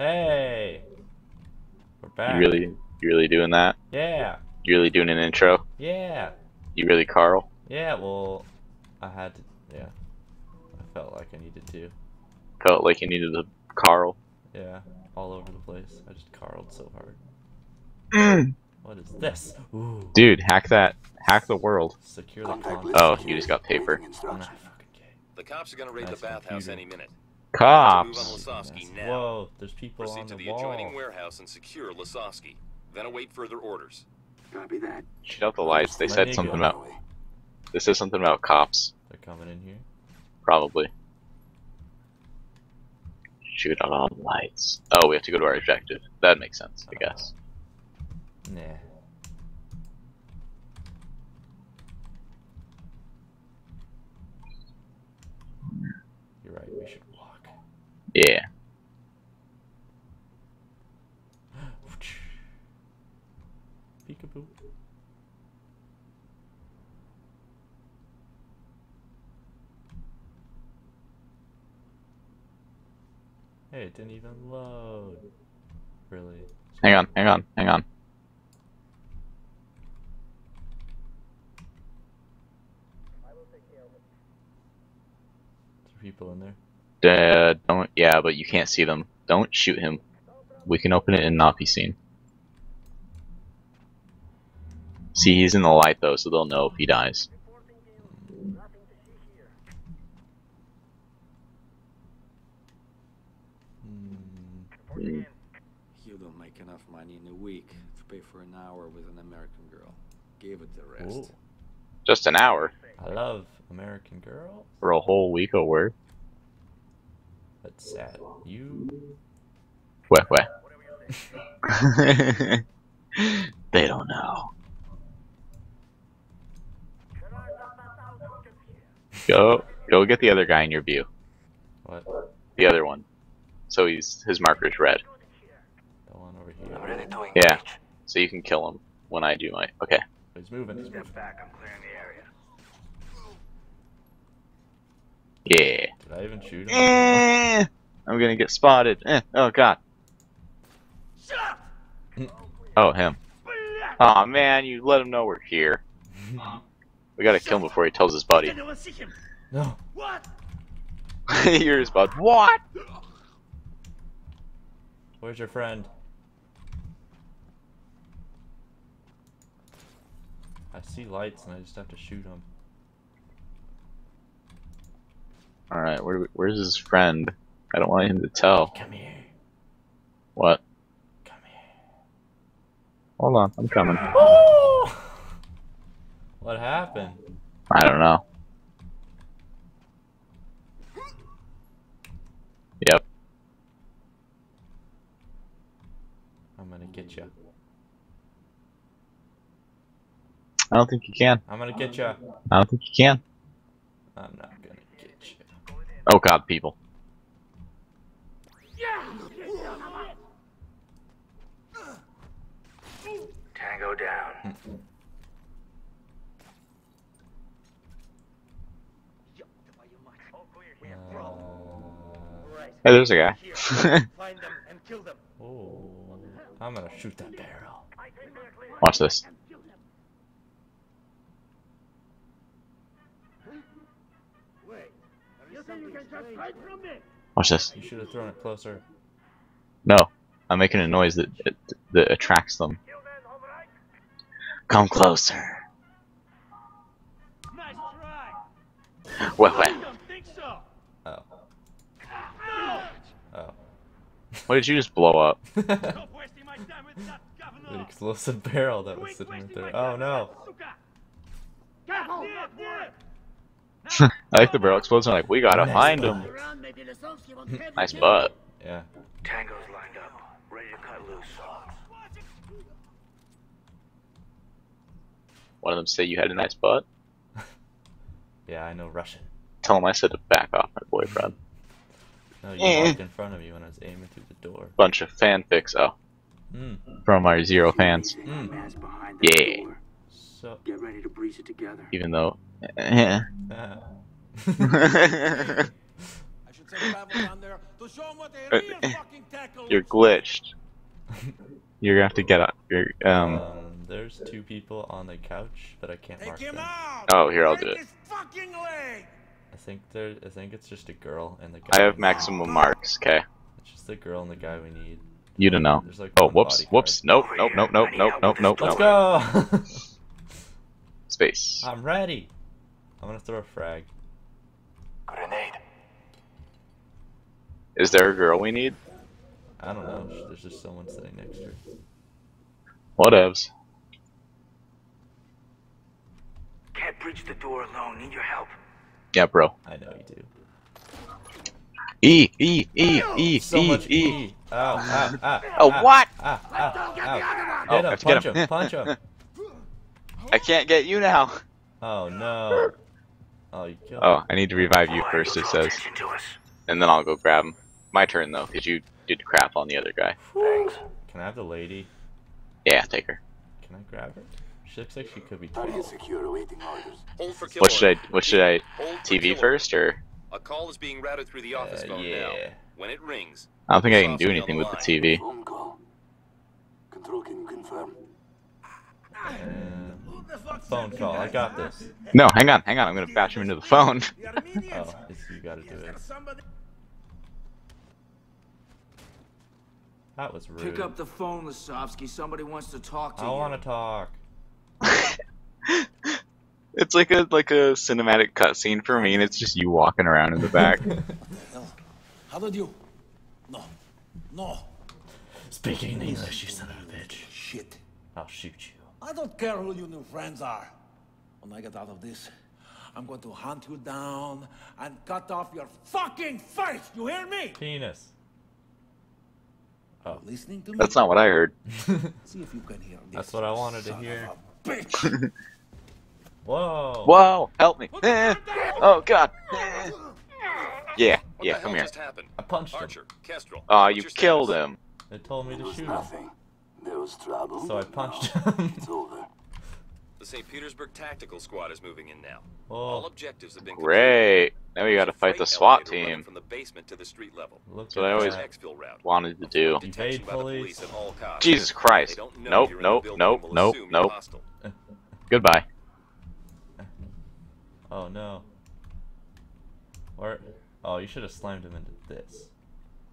Hey! We're back. You really, you really doing that? Yeah! You really doing an intro? Yeah! You really, Carl? Yeah, well, I had to, yeah. I felt like I needed to. Felt like you needed a Carl. Yeah, all over the place. I just carled so hard. Mm. What is this? Ooh. Dude, hack that. Hack the world. Secure the content. Oh, you just got paper. I'm not fucking gay. The cops are gonna raid Nice the bathhouse computer. any minute. Cops. Move on Lasovsky Yes. now. Whoa, there's people Proceed on to the, the wall. adjoining warehouse and secure Lasovsky. Then await further orders. Copy that. Shoot out the lights. They My said nigga. something about. They said something about cops. They're coming in here. Probably. Shoot out all the lights. Oh, we have to go to our objective. That makes sense, I guess. Nah. You're right, we should walk. Yeah. Hey, it didn't even load. Really? Hang on, hang on, hang on. There's people in there. Uh, don't. Yeah, but you can't see them. Don't shoot him. We can open it and not be seen. See, he's in the light though, so they'll know if he dies. You don't make enough money in a week to pay for an hour with an American girl. Give it the rest. Ooh, Just an hour I love American Girl, for a whole week of work. That's sad. You. Wait, wait. they don't know. Go, go get the other guy in your view. What? The other one. So he's his marker's red. The one over here. I'm ready to Yeah. So you can kill him when I do my. Okay. He's moving. He's moving. back, I'm clearing the area. Yeah. Did I even shoot him? Eh, I'm gonna get spotted. Eh, oh god. Oh him. Oh man, you let him know we're here. We gotta kill him before he tells his buddy. No. You're his bud. What? Where's your friend? I see lights and I just have to shoot him. All right, where, we- where's his friend? I don't want him to tell. Come here. What? Come here. Hold on, I'm coming. What happened? I don't know. Yep. I'm gonna get you. I don't think you can. I'm gonna get you. I don't think you can. I'm not gonna get you. Oh god, people. Tango down. Hey, there's a guy. Find them and kill them. oh, I'm gonna shoot that barrel. Watch this. You think you can just hide from me? Watch this. You should have thrown it closer. No, I'm making a noise that that, that attracts them. Come closer. Nice try. Wait, wait. don't think so. Oh. Oh. What did you just blow up? the Stop wasting my time with that governor. explosive barrel that was sitting right there. Oh no. with that suka. Careful, there, I like the barrel explodes. I'm like, we gotta Nice find butt. him. Around, maybe Lasovsky won't have Nice butt. Yeah. Tango's lined up, ready to cut loose. One of them say you had a nice butt. Yeah, I know Russian. Tell him I said to back off my boyfriend. No, you Eh. walked in front of me when I was aiming through the door. Bunch of fanfics. Oh, Hmm. from our zero fans. Man's behind the Yeah. So. Get ready to breeze it together. Even though. eh. ah. I You're glitched. You're gonna have to get up. You're um. Um, there's two people on the couch, but I can't mark them. Oh, here I'll do it. I think there. I think it's just a girl and the guy. I have we need. maximum marks. Okay. It's just the girl and the guy we need. You don't know. There's like Oh, one whoops, whoops. Nope, nope, nope, nope, nope, nope, nope, Let's nope. go. Space. I'm ready. I'm gonna throw a frag. Grenade. Is there a girl we need? I don't know. There's just someone sitting next to her. Whatevs. Can't breach the door alone. Need your help. Yeah, bro. I know you do. E, E, E, E, So E, much E. E. Ow, ow, ow. Oh, ah, ah, ow, oh, ah, what? Ow, ow, ow. Oh, I him, get punch him. him, punch him. I can't get you now. Oh no. Oh, you killed Oh, I need to revive you first, it says. Attention to us. And then I'll go grab him. My turn, though, because you did crap on the other guy. Thanks. Can I have the lady? Yeah, take her. Can I grab her? She looks like she could be Target 12. secure. Awaiting orders. Hold for kill What should I, what should I, TV first, or? A call is being routed through the office Uh, phone now. yeah. When it rings, I don't think I can do anything with the. TV. Phone call. Control, can you confirm? And phone call. I got this. No, hang on, hang on. I'm gonna bash him into the phone. Oh, you gotta do it. That was rude. Pick up the phone, Lasovsky. Somebody wants to talk to I you. want to talk. It's like a like a cinematic cutscene for me, and it's just you walking around in the back. How did you? No. No. Speaking English, you son of a bitch. Shit. I'll shoot you. I don't care who your new friends are. When I get out of this, I'm going to hunt you down and cut off your fucking face. You hear me? Penis. Oh. Listening to me? That's not what I heard. See if you can hear this. That's what I wanted to son hear. Of a bitch. Whoa. Whoa! Help me! Eh. Oh God! Eh. Yeah, what yeah. Come here. just happened? I punched him. Archer, Kestrel. Oh, you killed status? him. They told me to shoot him. nothing. There was trouble. So I but punched now him. It's over. The St. Petersburg Tactical Squad is moving in now. Whoa. All objectives have been completed. Great. Now we gotta fight the freight SWAT team. From the basement to the street level. Look That's what I always route. wanted to do. Evade by the police. police at all costs. Jesus Christ! don't know Nope, you're in the nope, nope, nope, nope. Goodbye. Oh no. Or oh, you should have slammed him into this.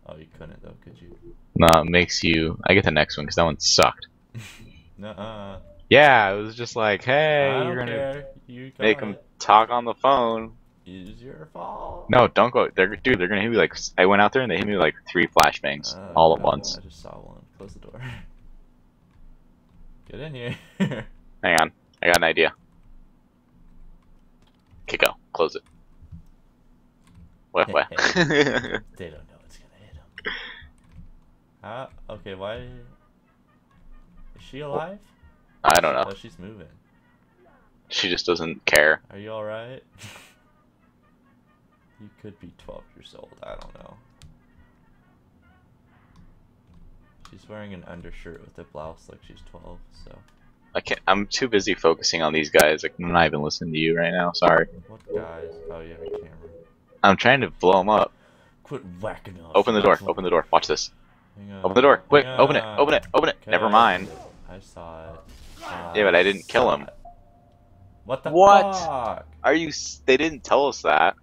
Oh, you couldn't though, could you? No, it makes you. I get the next one because that one sucked. Nuh-uh. Yeah, it was just like, hey, I you're gonna. You make them talk on the phone. Is your fault. No, don't go. They're dude. They're gonna hit me like. I went out there and they hit me like three flashbangs Uh, all at once. I just saw one. Close the door. Get in here. Hang on, I got an idea. Okay, go. Close it. What? What? they don't know it's gonna hit them. Ah, okay. Why? Is she alive? I don't know. Oh, she's moving. She just doesn't care. Are you alright? you could be 12 years old, I don't know. She's wearing an undershirt with a blouse like she's 12, so. I can't. I'm too busy focusing on these guys. Like, I'm not even listening to you right now. Sorry. What guys? Oh, you have a camera. I'm trying to blow them up. Quit whacking up. Open the door. Open the door. Watch this. Open the door. Quick. Open it. Open it. Open it. Never mind. I saw it. Yeah, but I didn't kill him. What the What? fuck? Are you? They didn't tell us that.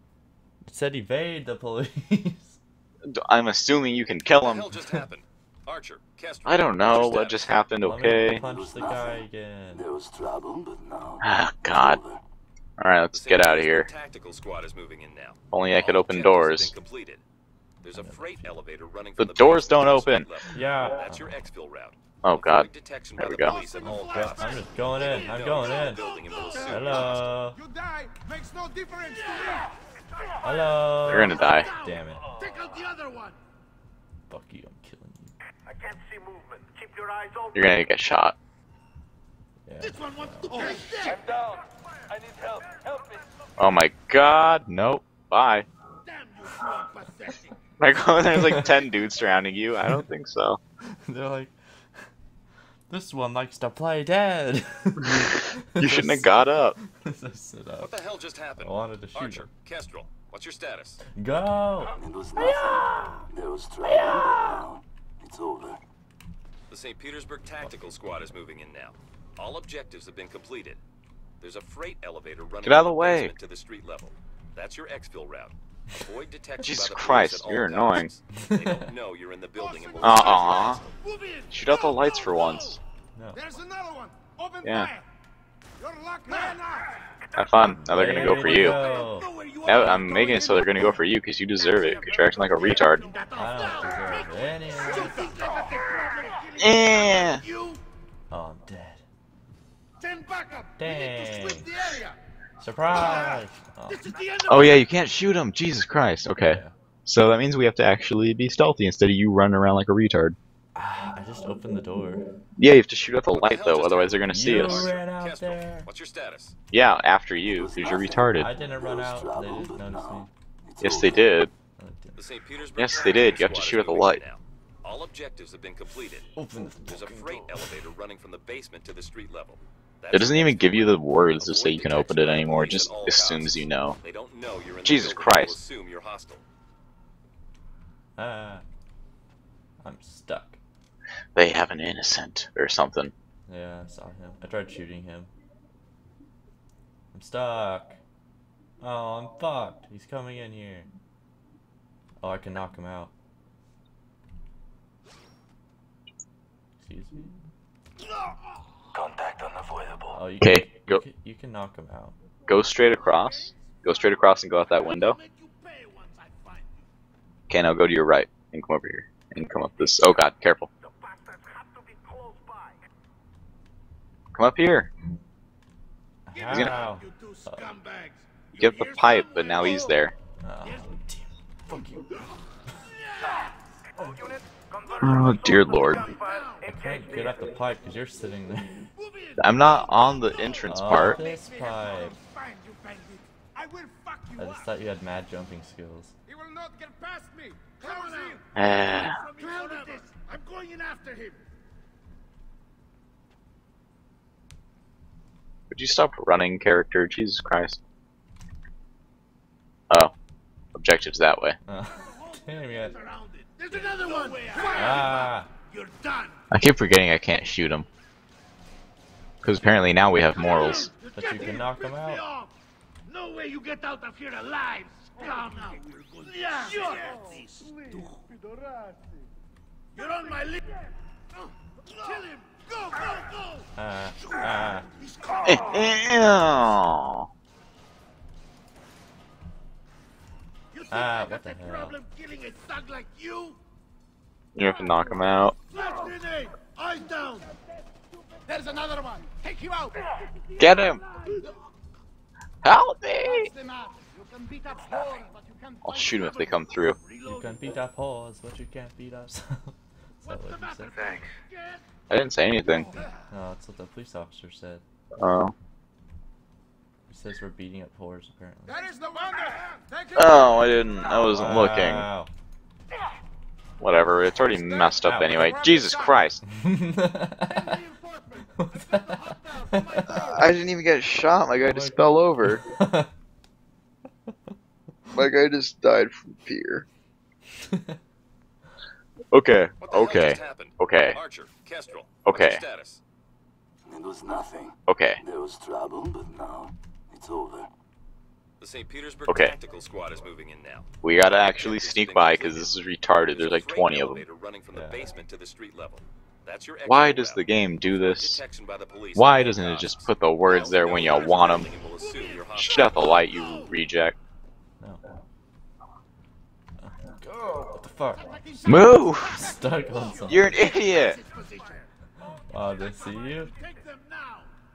It said evade the police. I'm assuming you can kill What the him. hell just happened? Archer, Kestrel. I don't know what just status? happened. Let me Okay. punch the guy again. There was trouble, but now. Ah, God. All right, let's get out of here. Tactical Squad is moving in now. Only I could open doors. completed. There's a freight elevator running The the doors don't to the street open. Yeah. That's your exfil route. Oh God. Detection There we go. police at all Yeah, costs. I'm just going in. I'm going in. Building and will assume you're hostile. Hello. You die makes no difference to me. Hello. You're gonna die. Damn it. Take out the other one. Fuck you. I'm killing you. I can't see movement. Keep your eyes open. You're gonna get shot. Yeah. This one wants to oh. take dead. down. I need help. Help me. Oh my God. Nope. Bye. Damn you, you are pathetic. Like, oh, there's like ten dudes surrounding you. I don't think so. They're like, this one likes to play dead. You shouldn't have got up. I stood What the hell just happened? I wanted to shoot Archer, him. Kestrel, What's your status? Go! It was nothing. There was trouble. It's over. The St. Petersburg Tactical Squad is moving in now. All objectives have been completed. There's a freight elevator running Get out of from the way. basement to the street level. That's your exfil route. Avoid detection Jesus by the Christ, police at all you're annoying. They don't know you're in the building and will Uh-uh. Move in. Shoot out the lights for once. No. There's another one. Open Yeah. fire. You're lucky. Man out. Have fun. Now they're gonna go for you. go. Know where you Now. I'm making it so they're gonna go for you because you deserve it. Because you're acting like a retard. I don't deserve any of You it. think I the problem killing Eh. You Oh, I'm dead. send backup. We need to Dang. sweep the area. Surprise! Oh, This is the end of Oh yeah, you can't shoot him. Jesus Christ. Okay. yeah. So that means we have to actually be stealthy instead of you running around like a retard. Ah, I just opened the door. Yeah, you have to shoot out the light though, otherwise they're gonna see You us. ran out there. what's your status? Yeah, after you, because you're I retarded. didn't run out. They didn't notice me. Yes, they did. No, they didn't. The St. Petersburg Yes, they did. You have to shoot is at the light. All objectives have been completed. Open the There's a freight elevator running from the basement to the street level. That's It doesn't even give you the words to say you can open it anymore. It just at assumes you know. They don't know you're in Jesus the building and will Christ. assume you're hostile. Ah, I'm stuck. They have an innocent or something. Yeah, I saw him. I tried shooting him. I'm stuck. Oh, I'm fucked. He's coming in here. Oh, I can knock him out. Excuse me. Contact unavoidable. Oh, you Okay, can, go- You can, you can knock him out. Go straight across. Go straight across and go out that window. Make you pay once I find you. Okay, now go to your right and come over here and come up this. Oh God, careful. The bastards have to be close by. Come up here. Get How? gonna- out, you two scumbags. Get the pipe, but now he's Oh. there. Oh, damn. Fuck you. All oh, units, Oh dear lord. I can't get up the pipe because you're sitting there. I'm not on the entrance Oh, part. this Make me have pipe. to Find you, bandit. I will fuck you I just thought you had mad jumping skills. He will not get past me. Come on in. Ah. Tell me this. I'm going in after him. Would you stop running, character? Jesus Christ. Oh. Objectives that way. Oh, damn it. There's another one. Ah, You're done. I keep forgetting I can't shoot him. Because apparently now we have morals. But you can knock him out. No way you get out of here alive, scum! Yeah, sure. You're on my list. Kill him. Go, go, go. ah, ah. Ew. You think Ah, I what got the a hell? problem killing a thug like you? You have to knock him out. Eyes down. There's another one. Take you out. Get him! Help me! Them out. You can beat up whores, but you can't I'll shoot him if they come through. You can beat up whores, but you can't beat us. Is what the you matter? said? Thanks. I didn't say anything. No, that's what the police officer said. Oh. He says we're beating up whores, apparently. That is the wonder. Take. Oh, I didn't. I wasn't looking. Wow. Whatever, it's already messed up anyway. Jesus Christ. I didn't even get shot. My guy just fell over. My guy just died from fear. Okay, What the hell okay, okay, Archer, Kestrel. Okay. status? It was nothing. okay. There was trouble, but now it's over. The St. Petersburg Okay. Tactical Squad is moving in now. We gotta actually sneak by because this is retarded. There's like 20 of them. Running from the Yeah. basement to the street level. That's your Why does the game do this? detection by the police Why doesn't it just put the words there when you want them? And will assume you're hostile. Shut out the light, you reject. No. What the fuck? Move! Stuck on something. You're an idiot! Oh, they see you?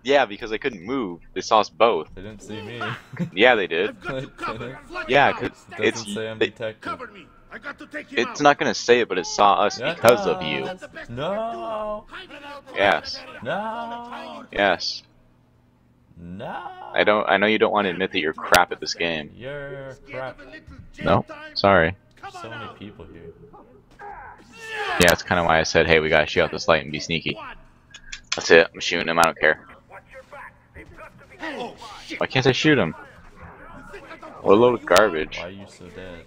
Take them now. Yeah, because I couldn't move. They saw us both. They didn't see me. Yeah, they did. got you covered. Flush Yeah, it out. 'cause Stay it's- Doesn't say I'm they- detective. Cover me. I got to take him out. It's not gonna say it, but it saw us Yeah, because of you. That's the best No. we can do. Hiding out Yes. No. Yes. No. I don't. I know you don't want to admit that you're crap at this game. You're crap. of a little jail No, sorry. Come So many people here. Yeah, that's kind of why I said, hey, we gotta shoot out this light and be sneaky. That's it. I'm shooting him. I don't care. Why can't I shoot him? You think I don't What a load of garbage. Why are you so dead?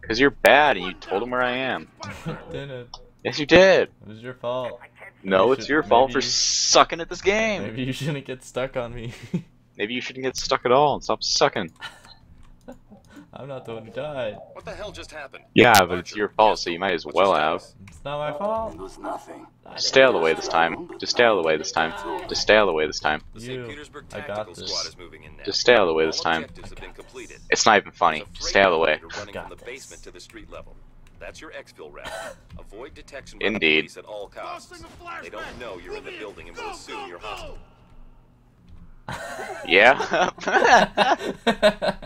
Because you're bad and you told him where I am. Didn't. Yes, you did. It was your fault. No, You it's should- your fault for maybe- sucking at this game. Maybe you shouldn't get stuck on me. Maybe you shouldn't get stuck at all and stop sucking. I'm not the one who died. What the hell just happened? Yeah, but it's your fault, so you might as well have. It's not my fault. It was nothing. Just stay out of the way this time. Just stay out of the way this time. Just stay out of the way this time. You. I got this. Squad is moving in now. Just stay out of the way this time. objectives have been completed. It's not even funny. Just stay out of the way. elevator running Got from the basement to the street level. That's your exfil route. Avoid detection by Indeed. police at all costs. Tossing a flashbang. They don't know you're in the building and will assume you're hostile. Yeah.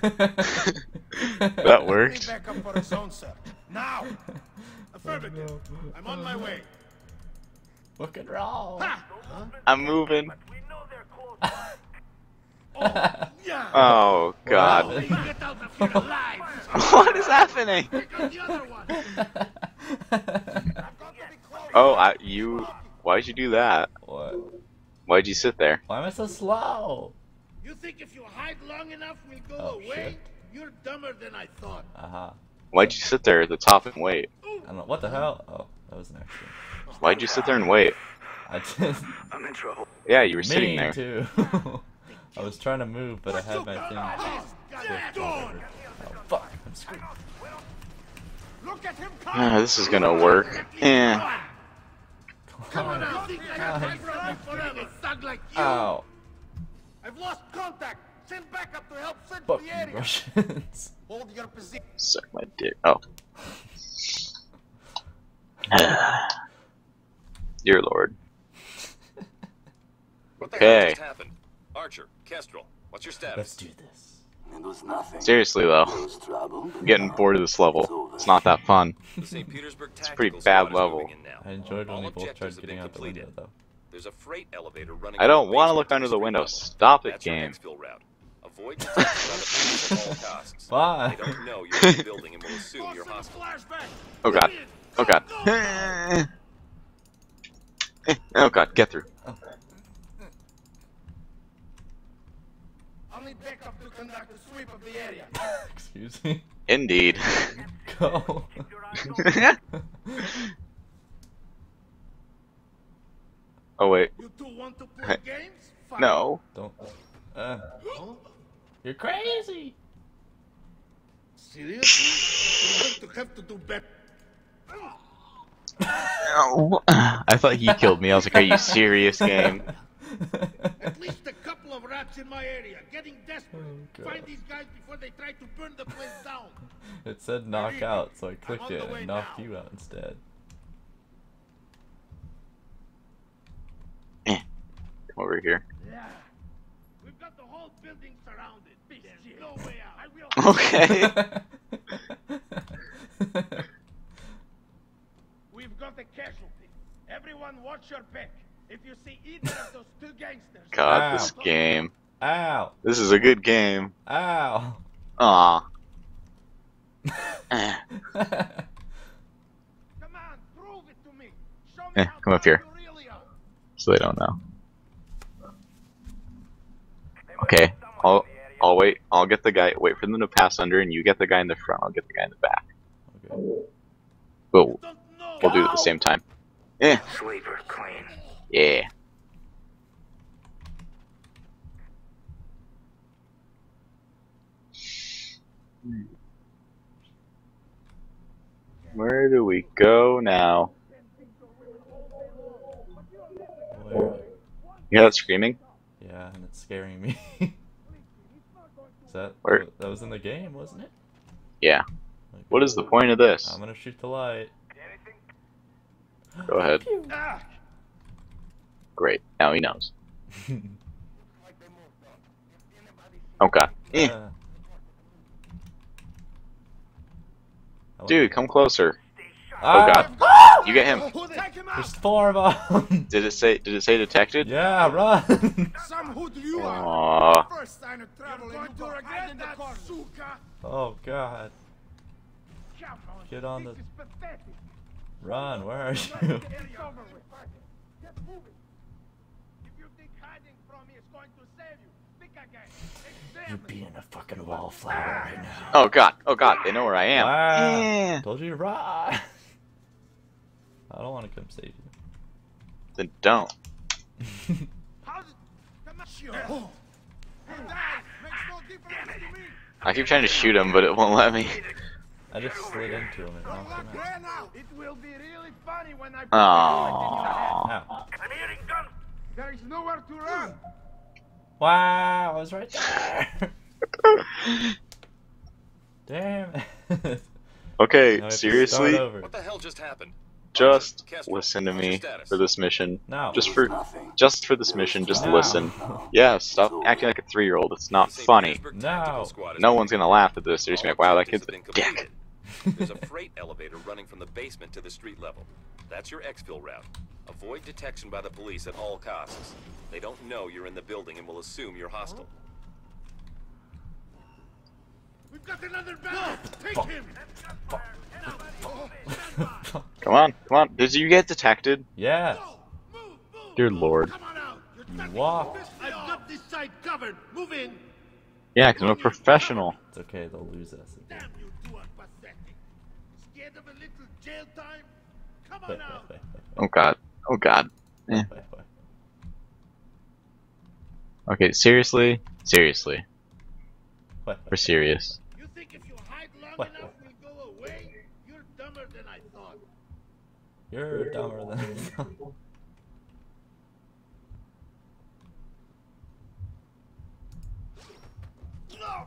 that Bring worked. back up for his own, sir. Now. Affirmative. I'm on my way. Look at roll. Ha! I'm moving. We know they're close. Yeah. Oh god. You get out of here alive. what is happening? Here comes the other one. I've got to be close. Oh, I, you. Why'd you do that? what? Why'd you sit there? Why am I so slow? You think if you hide long enough, we'll go Oh, away? shit. You're dumber than I thought. Aha. Why'd you sit there at the top and wait? I don't know. What the hell? Oh, that was an accident. Why'd you sit there and wait? I did. I'm in trouble. Yeah, you were Me sitting there. too. I was trying to move, but I had my thing. Oh, fuck. I'm screwed. Look at him come. Ah, this is gonna work. Yeah. Come on out. Think I have my run forever, thug. Ow. I've lost contact. Send backup to help search Fuck the area. Russians. Hold your position. Suck my dick. Oh. Dear Lord. What the hell Okay. just happened? Archer, Kestrel, what's your status? Let's do this. It was nothing. Seriously though, trouble. I'm getting bored of this level. It's not that fun. The St. Petersburg It's a pretty bad level. moving in now. I enjoyed when we both tried getting been out the completed. window, though. There's a freight elevator running I don't want to look under the window. level. Stop it, That's game. route. Avoid the police at all costs. Bye. They don't know you're in the building and will assume you're hostile. Oh god. Oh god. Oh god, get through. I'll need backup to conduct a sweep of the area. Excuse me. Indeed. Go. Oh wait. You two want to play games? Fine. No. Don't. Uh. You're crazy. Seriously? You're going to have to do better. No. I thought he killed me. I was like, are you serious, game? At least a couple of rats in my area. Getting desperate. Oh, Find these guys before they try to burn the place down. It said knock out, so I clicked it and knocked now. you out instead. Come over here. Yeah. We've got the whole building surrounded. There's no way out. I will. Okay. We've got a casualty. Everyone watch your back. If you see either of those two gangsters... God, this Ow. game. Ow! This is a good game. Ow! Aw. Come on, prove it to me. Show me Eh, how come up here. really so they don't know. Okay, I'll I'll wait. I'll get the guy. Wait for them to pass under, and you get the guy in the front. I'll get the guy in the back. okay. We'll Don't we'll do it at the same time. Sleeper clean. yeah. Where do we go now? Where? You hear that screaming? Yeah, and it's scaring me. Is that Where- that was in the game, wasn't it? Yeah. Okay. What is the point of this? I'm gonna shoot the light. Go ahead. Ah, Great. Now he knows. Oh god. Eh. Uh. Dude, come closer. Ah! Oh god. You get him. There's four of them. Did it say did it say detected? yeah, run. Some hood you are. Aw. First sign of trouble You're going to regret that, suka. oh god. Get on the- Run, where are you? get this over with. Get moving. If you think hiding from me is going to save you, think You're being a fucking wallflower right now. Oh god, oh god, they know where I am. Wow. Eh. Told you to run. I don't want to come save you. Then don't. you. How's it? Come on. Sure. You die. Makes no difference to me. I keep trying to shoot him, but it won't let me. I just slid into him and knocked him out. It will be really funny when I Aww. I'm hearing gun. There is nowhere to run. Wow, I was right there. Damn. Okay, Now I have to seriously. What the hell just happened? Just listen to me for this mission. No. Just for, just for this mission, just No. listen. Yeah, stop acting like a three-year-old. It's not funny. No. Tactical Squad is No one's gonna laugh at this. They're just gonna be like, wow, that objectives kid's a have been dick. completed. There's a freight elevator running from the basement to the street level. That's your exfil route. Avoid detection by the police at all costs. They don't know you're in the building and will assume you're hostile. We've got another battle. Take him. Come on, come on. Did you get detected? yeah. Move, move. Dear lord. Come on out. You're You walk. I've got this side covered. Move in. Yeah, 'cause I'm a professional. It's okay, they'll lose us. again. Damn, you two are pathetic. Scared of a little jail time? Come on out. wait, wait, Oh god. Oh god. Eh. Okay, seriously? Seriously. Wait, We're serious. You think if you hide long What? enough, we'll go away? You're dumber than I thought. You're dumber than I thought.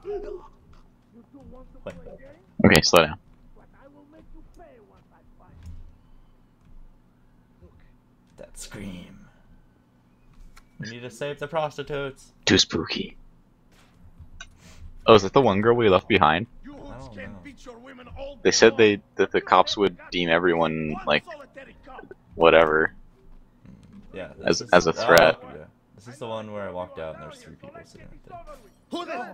Wait, wait. Okay, slow down. But I will make you pay once I find you. That scream. We need to save the prostitutes. Too spooky. Oh, is that the one girl we left behind? You hoods don't can know. beat your women all They said they that the cops would deem everyone like whatever. Hmm, yeah. As- this as a threat. okay, yeah. This is the one where I walked out and there's three people sitting right there. Who the?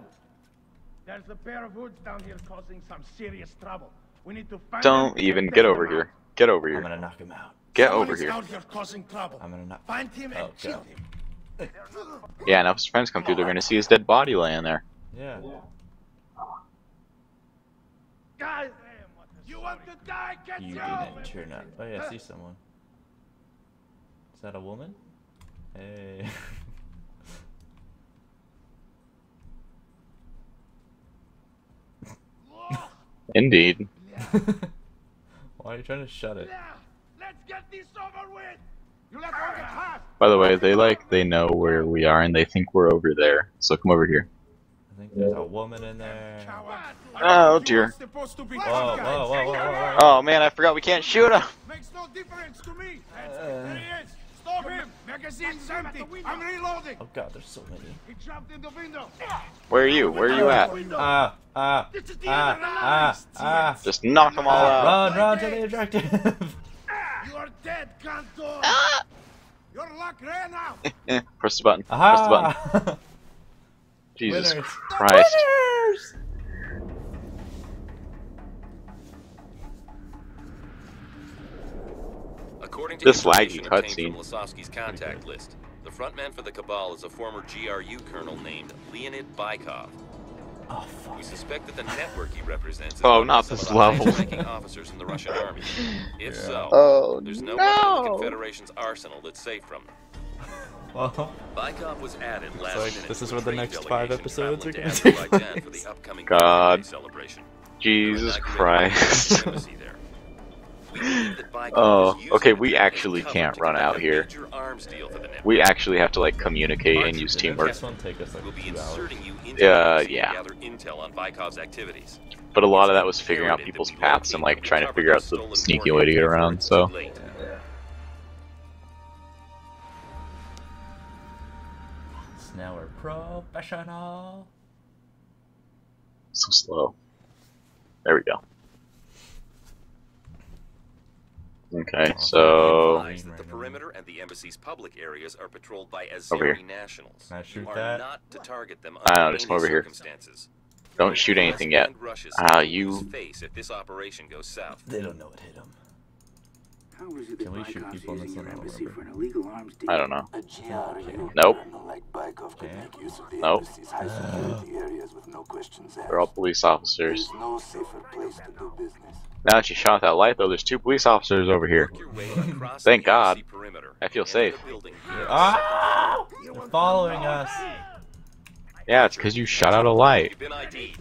There's a pair of hoods down here causing some serious trouble. We need to find Don't even get over here. Get over here. I'm gonna knock him out. Get over here. out here causing trouble. I'm gonna knock. Find him oh, and Oh, kill him. Yeah, now if his friends come through, they're gonna see his dead body laying there. Yeah. Guys, you want to die? Get You your didn't turn up. Oh yeah, I see someone. Is that a woman? Hey. Indeed. Why are you trying to shut it? Let's get this over with. You let get. By the way, they like they know where we are and they think we're over there. So come over here. I think there's a woman in there. Oh dear. Supposed to be Whoa, whoa, whoa, whoa, whoa, whoa. Oh man, I forgot we can't shoot him. Makes no difference to me. there he is. Stop him. Magazine's empty. I'm reloading. Oh god, there's so many. He jumped in the window. Where are you? Where are you at? Ah, ah, This is the ah, end of the ah, ah. Just knock them all out. Run, run to the objective. You are dead, Cantor. Your luck ran out. Press the button. Press the button. Aha! Jesus Winners. Christ. Winners! According to This laggy information obtained cutscene. from Lasovsky's contact list, the frontman for the Cabal is a former GRU colonel named Leonid Bykov. Oh fuck. We suspect that the network he represents is Oh, one not this level. officers in the Russian army. If so, Oh there's no, weapon in the Confederation's arsenal that's safe from them. Uh-huh. Well, Bykov was added last like, minute this is a what the next five episodes are gonna to take place. God. Celebration. Jesus Christ. the embassy there. We believe that Bykov Oh, okay, we actually can't run out here. major arms deal for the network. We actually have to like communicate and use teamwork. This one take us like We'll be two hours. inserting you into Yeah, yeah. to gather intel on Bykov's activities. But a lot of that was figuring out people's paths and like trying to figure out the sneaky way to get around. So professional. so slow. There we go. Okay, so Advise that the perimeter and the embassy's public areas are patrolled by Over here. Azeri nationals. Can I shoot you that? not to target them I don't know, just any come over here. don't shoot anything yet. And Ah, lose you- face if this operation goes south. They don't know what hit them. How is it Can we shoot people in this using one? your I don't remember. for an illegal arms deal? I don't know. A GRU Nope. colonel like Bykov could Okay. make use of the Nope. embassy's high security areas with no questions asked. They're all police officers. No safer place to do business. Now that you shot that light, though, there's two police officers over here. Work your way across Thank God. I feel safe. Ah! They're following us. Yeah, it's because you shot out a light. You've been ID'd.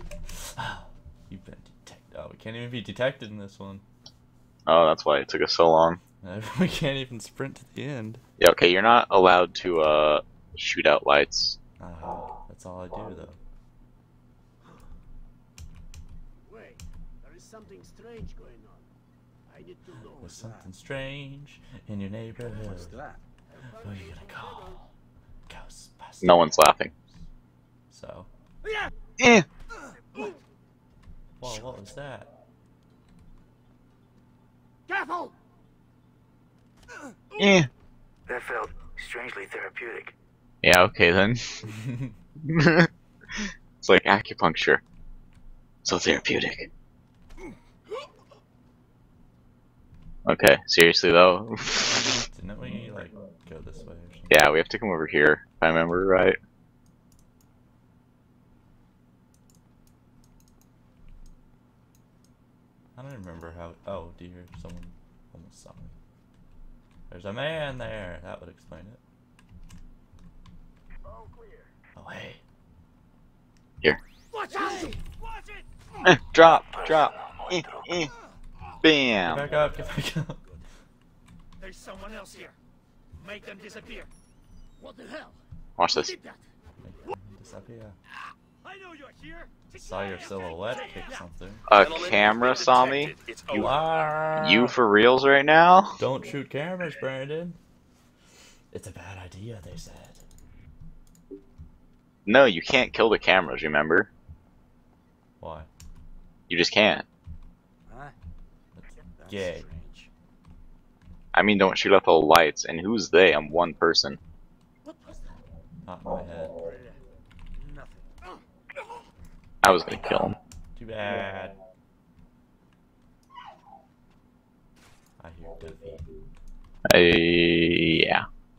You've been detected. Oh, we can't even be detected in this one. Oh, that's why it took us so long. we can't even sprint to the end. Yeah, okay, you're not allowed to uh shoot out lights. Uh, that's all I do though. Wait, there is something strange going on. I need to know. There's something strange in your neighborhood. What's that? Who are you gonna call? Ghostbusters. No one's laughing. So, Yeah. Eh. whoa, what was that? Careful! Eh. That felt strangely therapeutic. Yeah, okay then. it's like acupuncture. So therapeutic. Okay, seriously though. Didn't we like go this way or yeah, we have to come over here, if I remember right. I don't remember how. Oh dear, someone almost saw me. There's a man there. That would explain it. Oh clear. Oh hey. Here. Watch out! Watch it! Eh, drop, drop. Eh, eh. Get Bam. back up. Get back up. There's someone else here. Make them disappear. What the hell? Watch this. Disappear. I know you're here. Saw your silhouette kick something. A camera saw me. You- over. Ah. You for reals right now? Don't shoot cameras, Brandon. It's a bad idea, they said. No, you can't kill the cameras, remember? Why? You just can't. Huh? That's That's gay. strange. I mean, don't shoot out the lights. And who's they? I'm one person. What was that? Not my head. I was gonna kill him. Too bad. I hear defeat. I, yeah.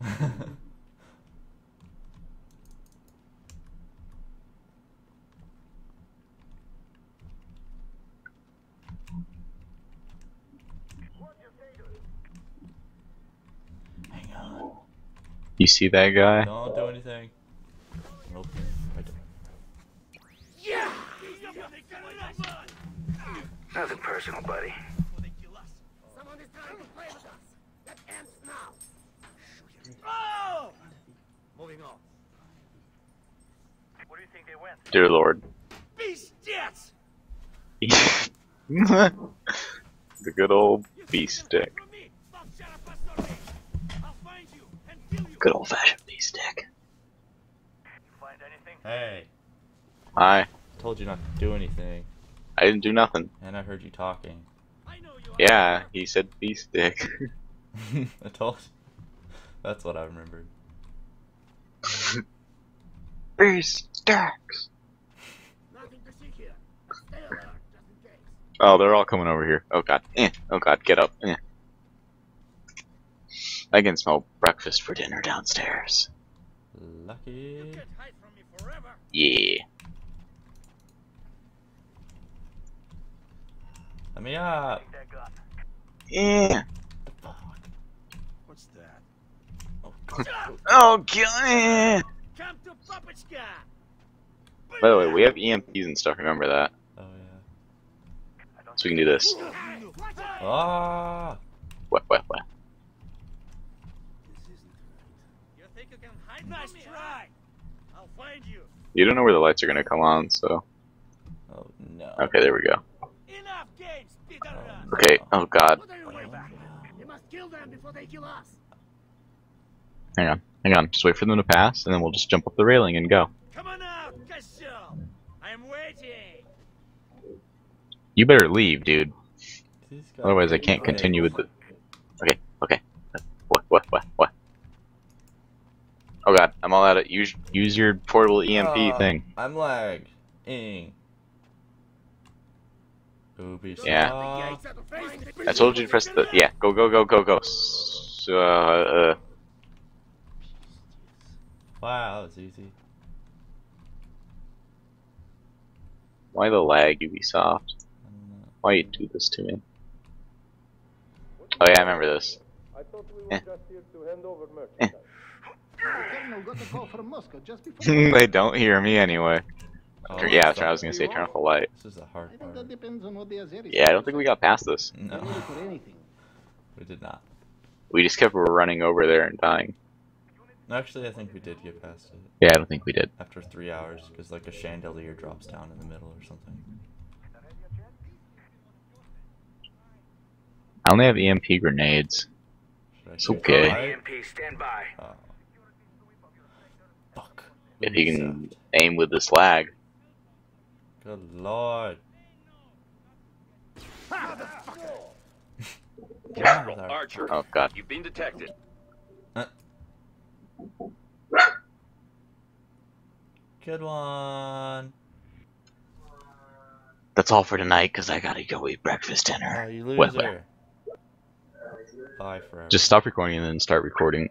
Hang on. You see that guy? Don't do anything. Nope. I don't. Yeah! Nothing personal, buddy. Someone is trying to play with us. That ends now. Oh! Moving on. Where do you think they went? Dear Lord. Beast jets! the good old beast stick. From me, Bob Sheriff Pastor I'll find you and kill you. Good old fashioned beast stick. Hey, Hi. told you not to do anything, I didn't do nothing. and I heard you talking. I know you. Yeah, he said beast stick. I told you. That's what I remembered. beast sticks. Nothing to see here. Stay alert, just in case. Oh, they're all coming over here. Oh god. Eh. Oh god, get up. Eh. I can smell breakfast for dinner downstairs. Lucky. Can't hide from me forever. Yeah. Let me up. Yeah. Fuck. What's that? Oh, God. Oh god. Come to Papachka! By the way, we have EMPs and stuff. Remember that. Oh yeah. So we can do this. Ah! What? What? What? This isn't right. You think you can hide nice try. I'll find you. You don't know where the lights are gonna come on, so. Oh no. Okay, there we go. Enough games, Peter. Oh, Okay. Oh god. What are you waiting for? You must kill them before they kill us. Hang on. Hang on. Just wait for them to pass, and then we'll just jump up the railing and go. Come on out, Cashel. I'm waiting. You better leave, dude. Otherwise, I can't continue with the. Okay. Okay. What? What? What? What? Oh god, I'm all out of use. Use your portable EMP Ah, thing. I'm lag. Ing. Ubisoft. Yeah. Gates at the face. I told you to press the. Yeah, go, go, go, go, go. So, uh, uh, Wow, that was easy. why the lag, Ubisoft? I don't know. Why you do this to me? Oh yeah, I remember this. I thought we were Eh. just here to hand over merchandise. Colonel got a call from Moscow just before. they don't hear me anyway. Oh, yeah, that's what I was gonna say. Turn off the light. This is the hard I think that part. depends on what the Azeris Yeah, I don't think we got past this. No, ready for anything. we did not. We just kept running over there and dying. Actually, I think we did get past it Yeah, I don't think we did. after three hours because like a chandelier drops down in the middle or something. I only have EMP grenades. It's okay. the? EMP, stand by. Oh. Fuck. If you can aim with this lag. Good lord. Get out of there. Archer, Oh god. you've been detected. Uh. Good one. That's all for tonight, cause I gotta go eat breakfast Oh, dinner. you Wait, loser. Bye forever. Just stop recording and then start recording.